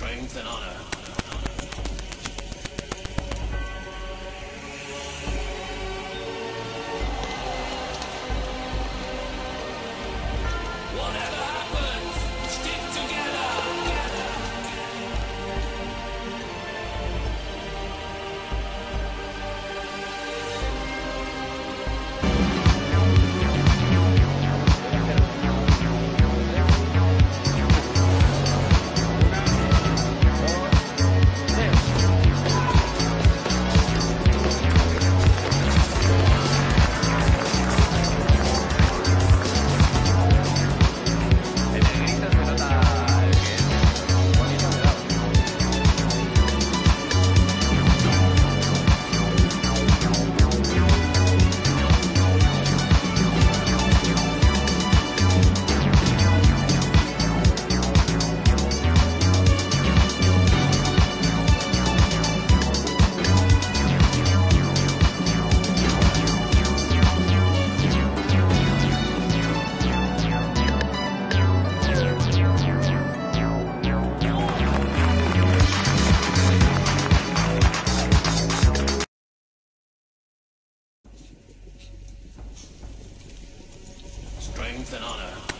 strength and honor. strength and honor.